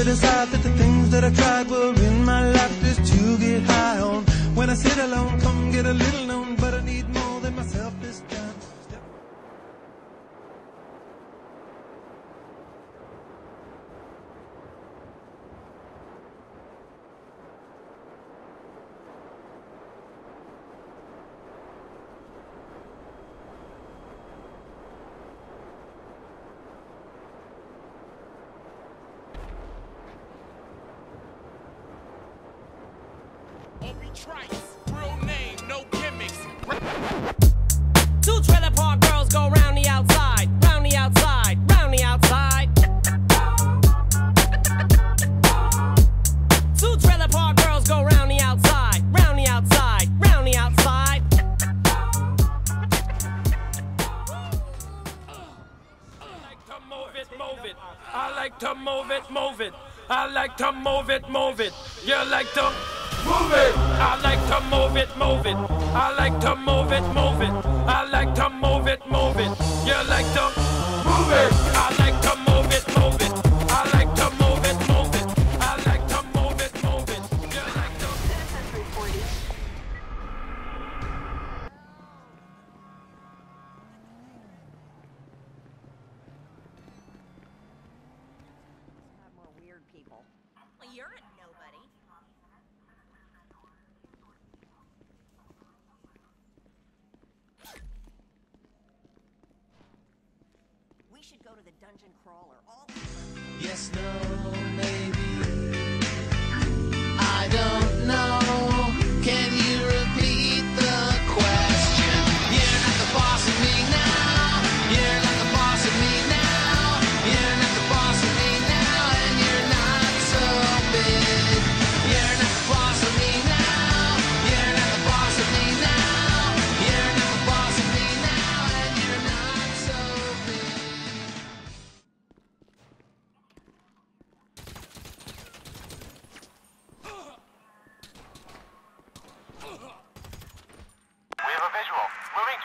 to decide that the things that I tried were in my life just to get high on. Trice, real name, no gimmicks. Two trailer park girls go round the outside, round the outside, round the outside. Two trailer park girls go round the outside, round the outside, round the outside. I like to move it, move it. I like to move it, move it. I like to move it, move it. You like to move it. I like to move it, move it. I like to move it, move it. I like to move it, move it. You like to move it. I like to move it, move it. I like to move it, move it. I like to move it, move it. You like to have more weird people. Well, you're a should go to the dungeon crawler. All Yes, no, maybe.